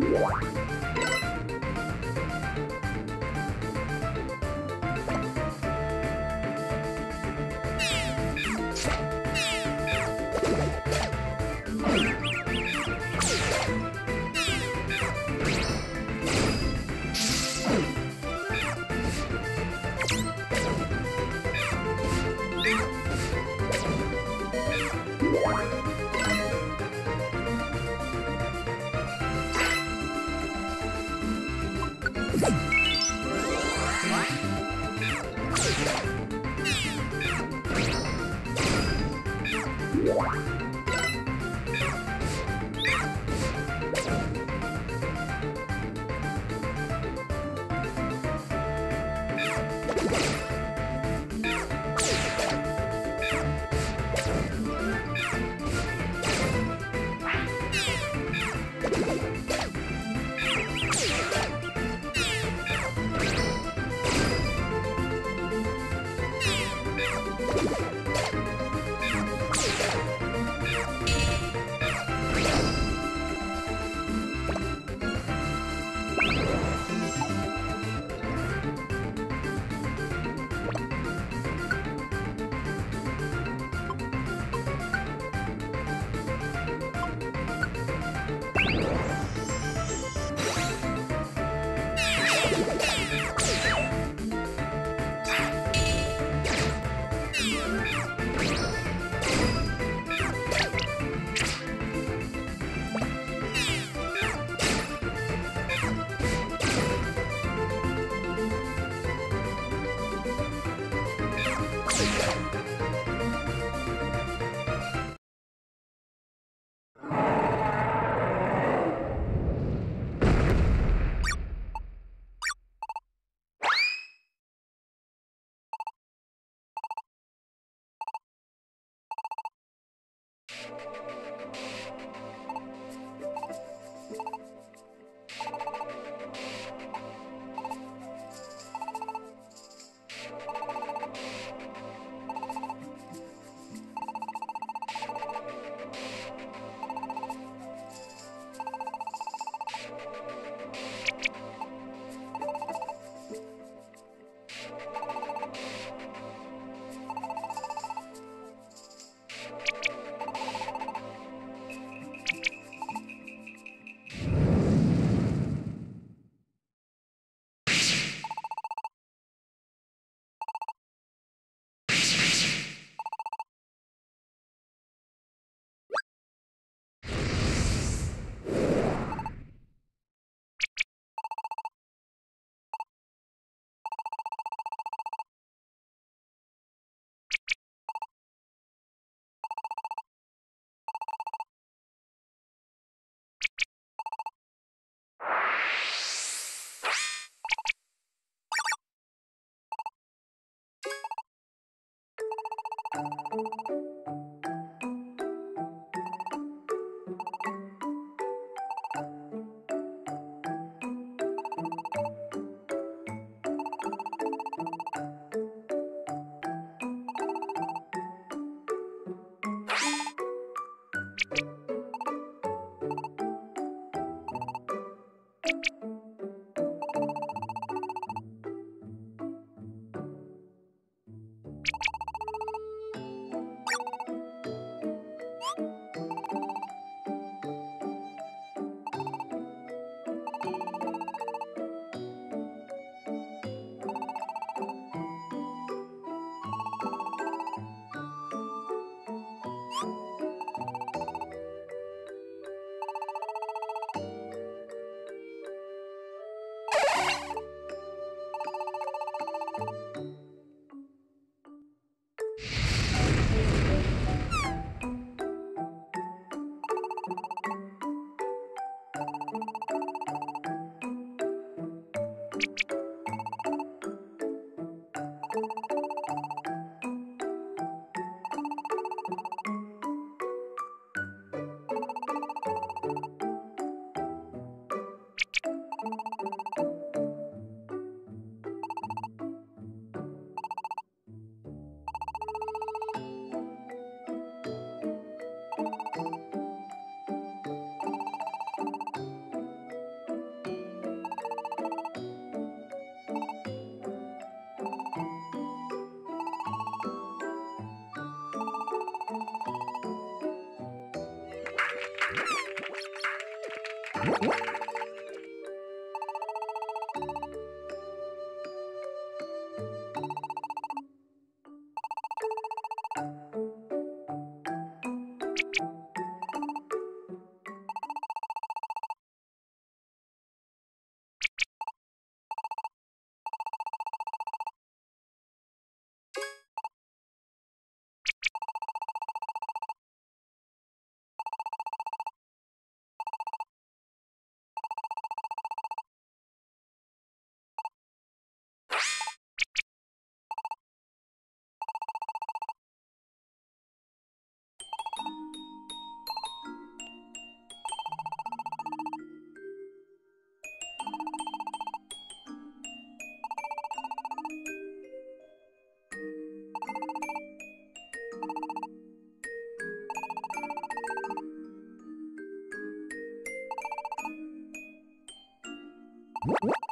Yeah. Come on. うん。What? you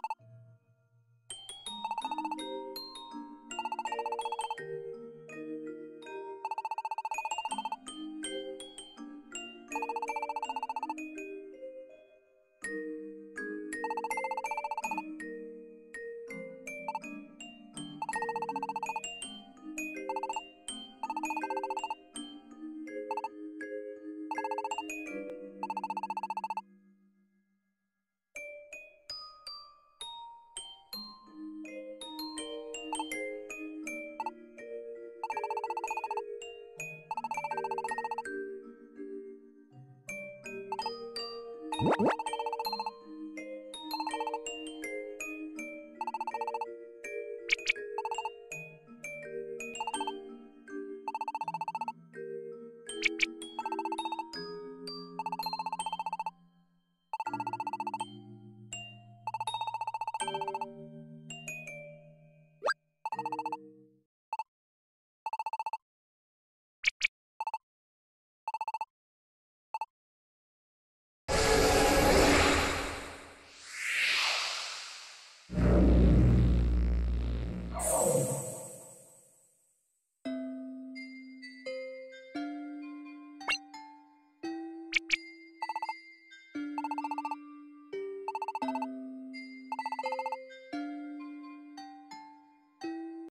Thank.